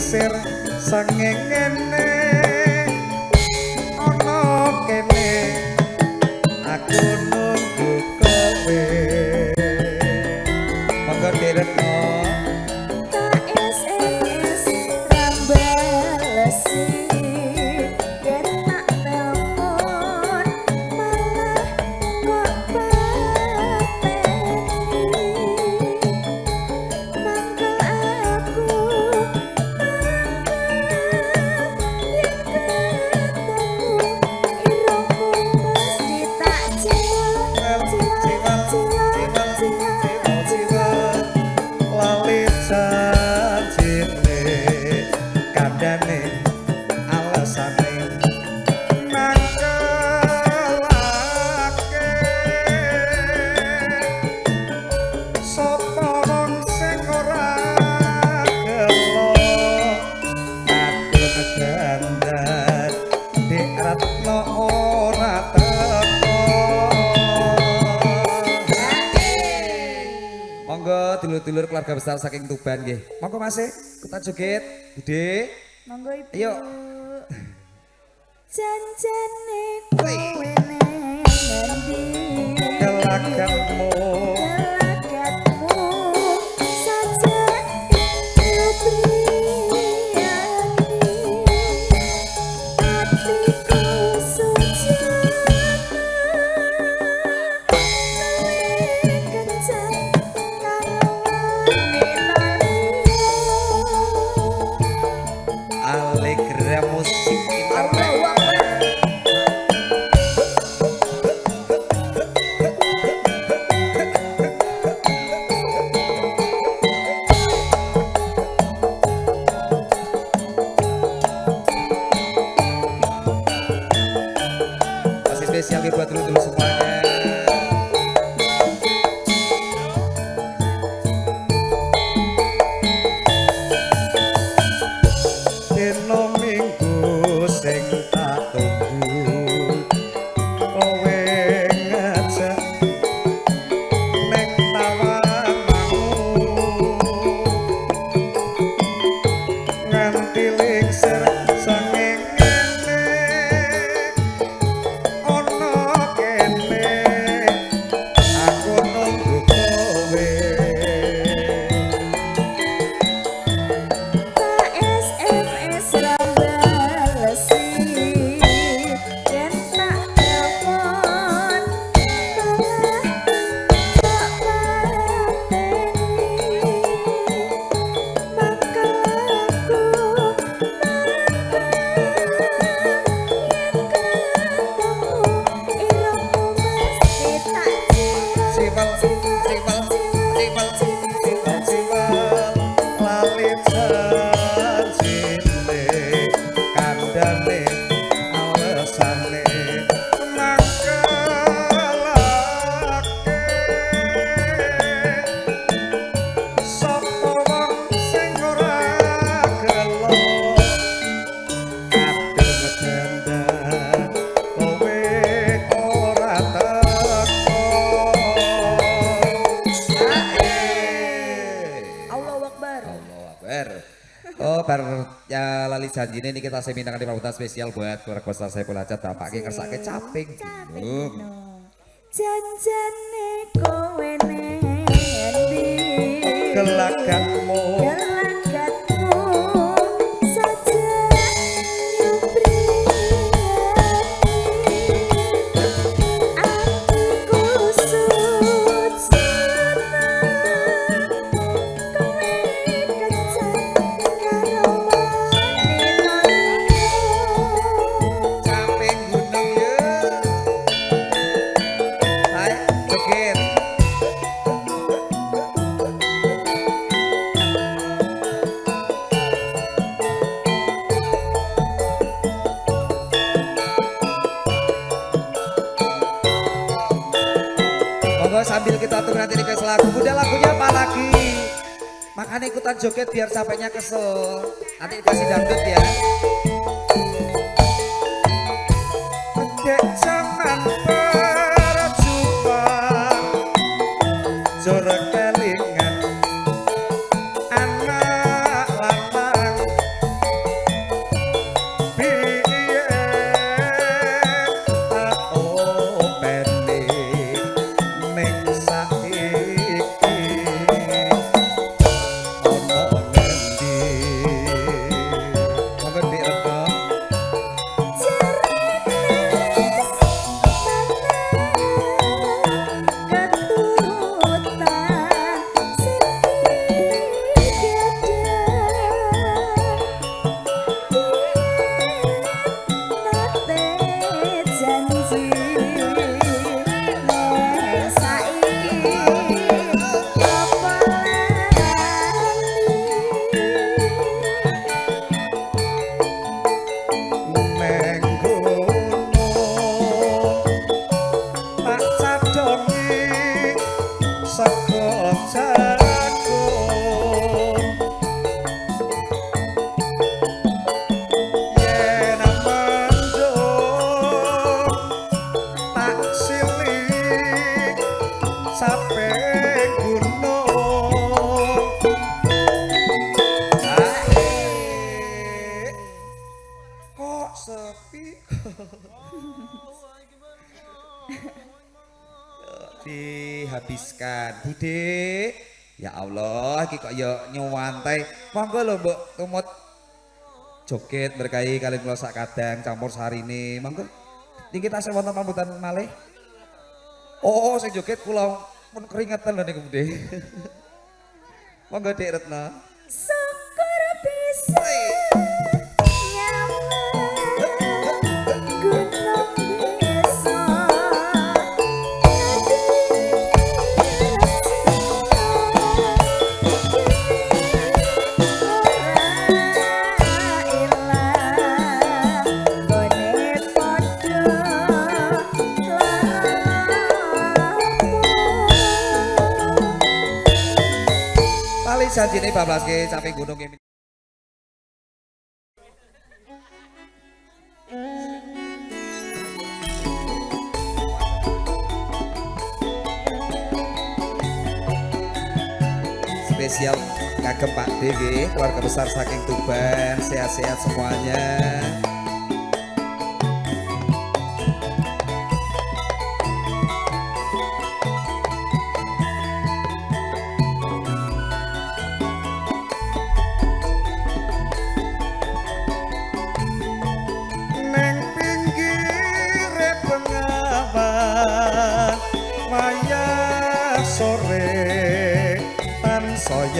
sengsir sangengen besar saking Tuban nggih. Monggo Mas, e, kita joget, Bude. Monggo Ibu. Ayo. Janjane bar ya, lali kita niki tasih minangkan di pamungkas spesial buat keluarga besar saya Hajat bapake kersake caping ginung. Janjane kowe. Makanya ikutan joget biar capeknya kesel. Nanti dikasih dangdut ya. Lho, Mbok tumut joget berkahi kalian kula sak kadang campur sarine. Monggo. Niki tasih wonten pambutan malih. Oh, sing joget kula pun keringetan lho niku, Bude. Monggo Dik Retno. Syukur janjine babaske caping gunung ini. Spesial kagem Pak DG, keluarga besar saking Tuban, sehat-sehat semuanya.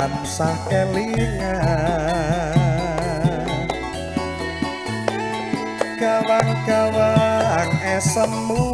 tansah kelingan. Gawang-gawang esemu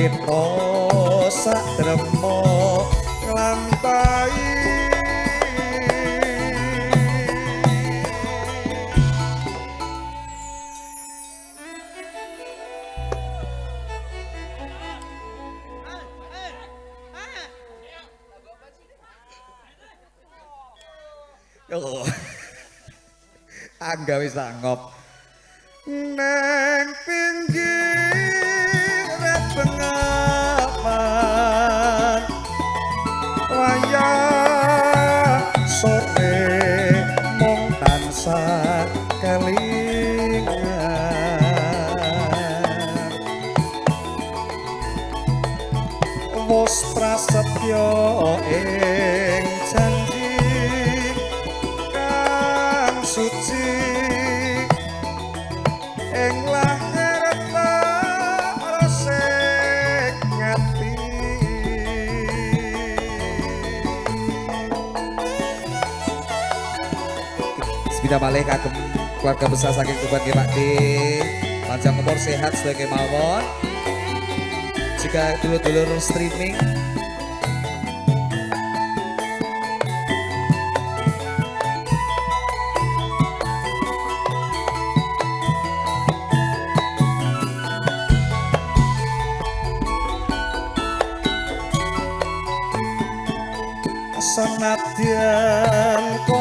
kita sak dremo nglampahi Oh. Angga wis ngop. Sepeda malih kagem keluarga besar saking Tuban nggih Pak D. Panjang umur sehat sebagai mawon. Jika dulur-dulur streaming senadyan kaya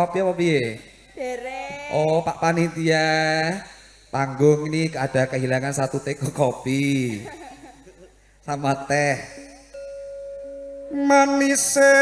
kopi apa piye? Oh, Pak Panitia. Panggung ini ada kehilangan satu teko kopi. Sama teh. Manise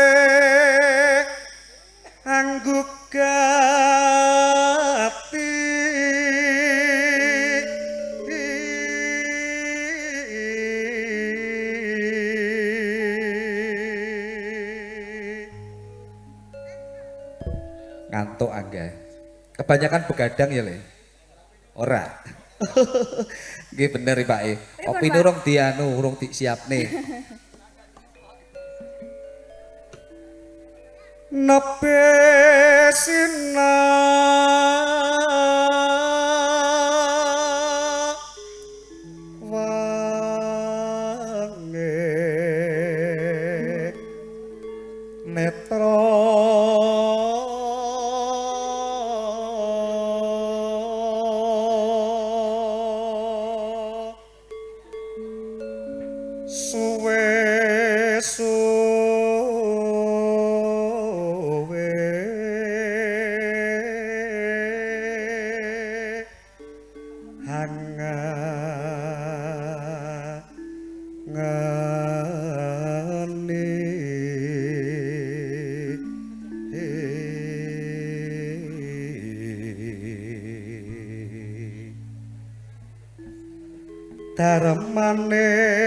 Kebanyakan begadang ya, Le. Ora. Nggih bener Pak E. Kopi Pak. urung dianu, urung disiapne. Nepe sina wange netra darmane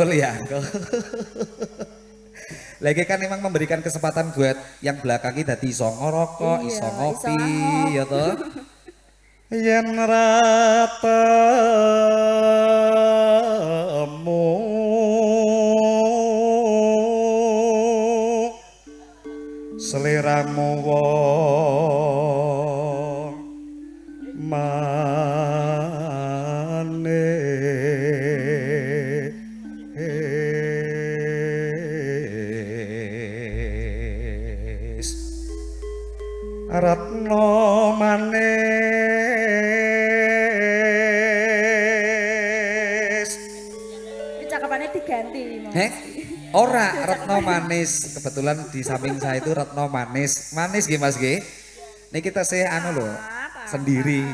Pentul ya. Lagi kan emang memberikan kesempatan buat yang belakang ini dadi iso ngerokok, Iya, iso ngopi, ya toh. Yen ratamu Ratno manis Ini diganti. Heh? Ora Retno manis. Kebetulan di samping saya itu Retno manis. Manis gih Mas G. Ini kita sih anu loh. Sendiri.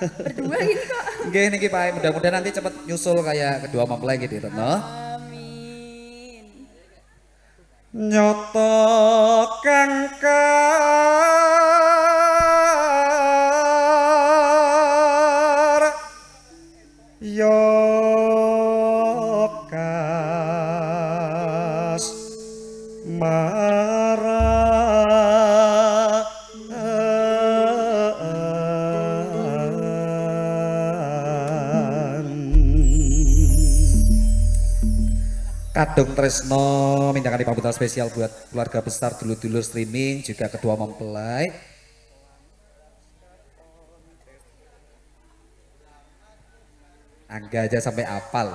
Berdua gini kok. Nggih niki Pak, mudah-mudahan nanti cepet nyusul kayak kedua mempelai gitu Retno. Amin. Nyoto kangkar Tresno mindakan pambutan spesial buat keluarga besar dulu-dulu streaming juga kedua mempelai. Angga aja sampai apal.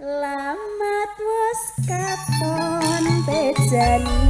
Lamat wis katon bejane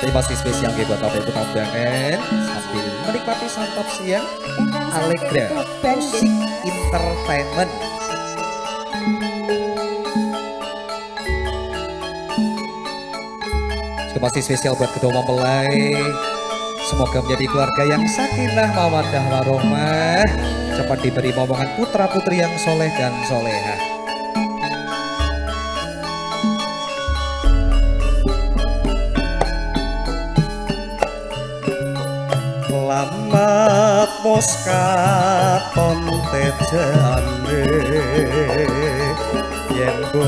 Terima pasti spesial buat KPU Tambangan sambil menikmati santap siang Allegra Music Entertainment. Terima pasti spesial buat kedua Mempelai. Semoga menjadi keluarga yang sakinah mawaddah warohmah. cepat diberi momongan putra putri yang soleh dan solehah. kos katon tejane yen go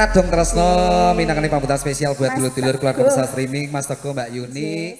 Kadung Tresno minangkani pambutan spesial buat dulur-dulur keluarga besar streaming Mas Teguh Mbak Yuni.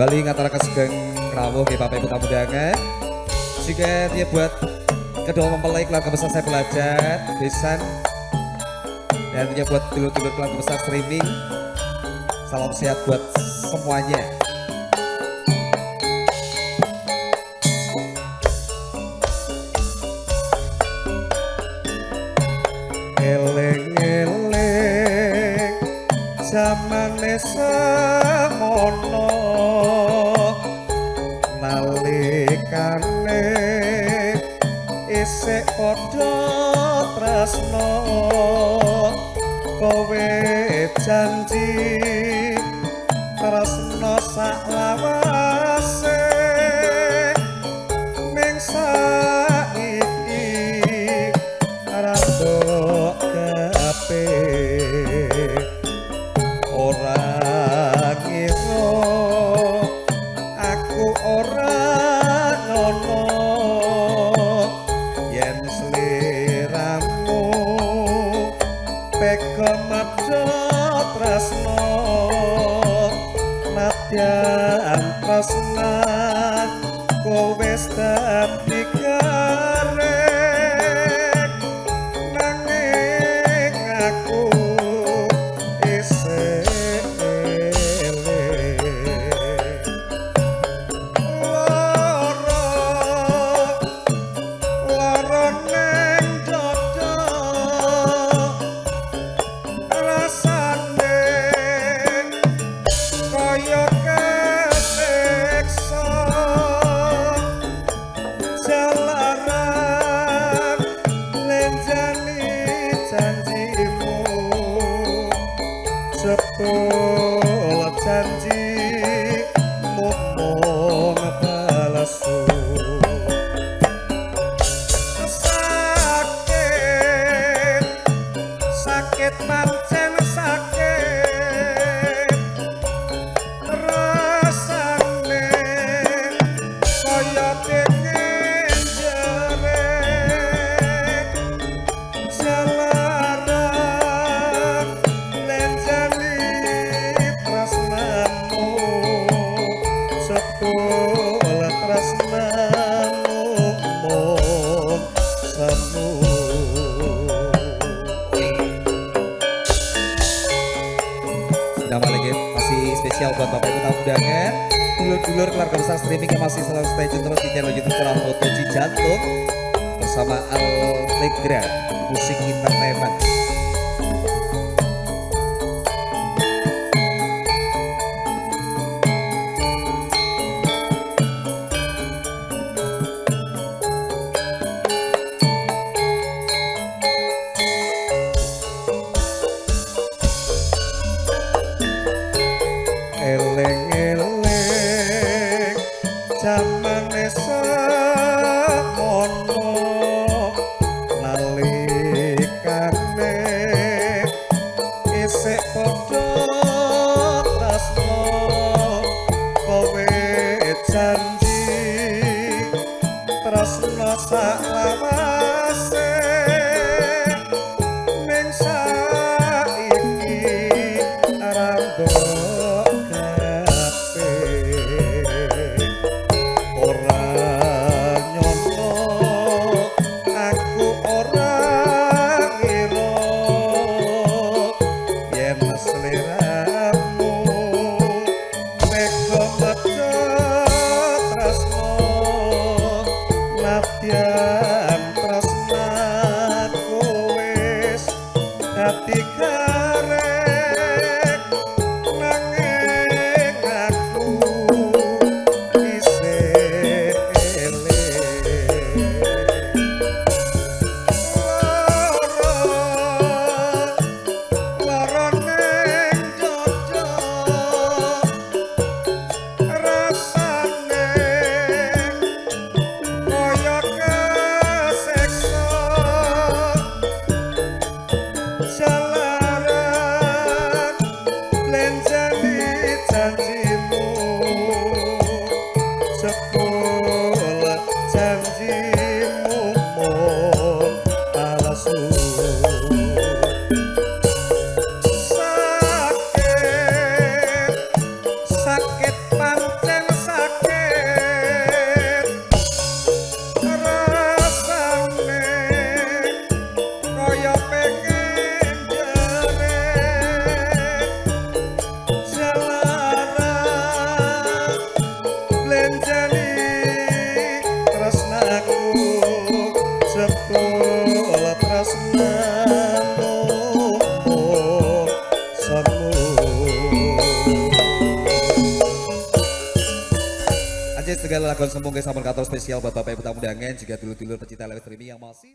Bali ngataraken sugeng rawuh nggih Bapak Ibu tamu undangan. Juga dia buat kedua mempelai keluarga besar saya belajar, besan dan tentunya buat dulur-dulur keluarga besar streaming. Salam sehat buat semuanya. Janji tresno sak lawase ning saiki rambok kape ora kira aku ora ngono yen sliramu peka madha tresno nadyan tresnan kowe dadi spesial buat Bapak Ibu tamu undangan juga dulur-dulur pecinta live streaming yang masih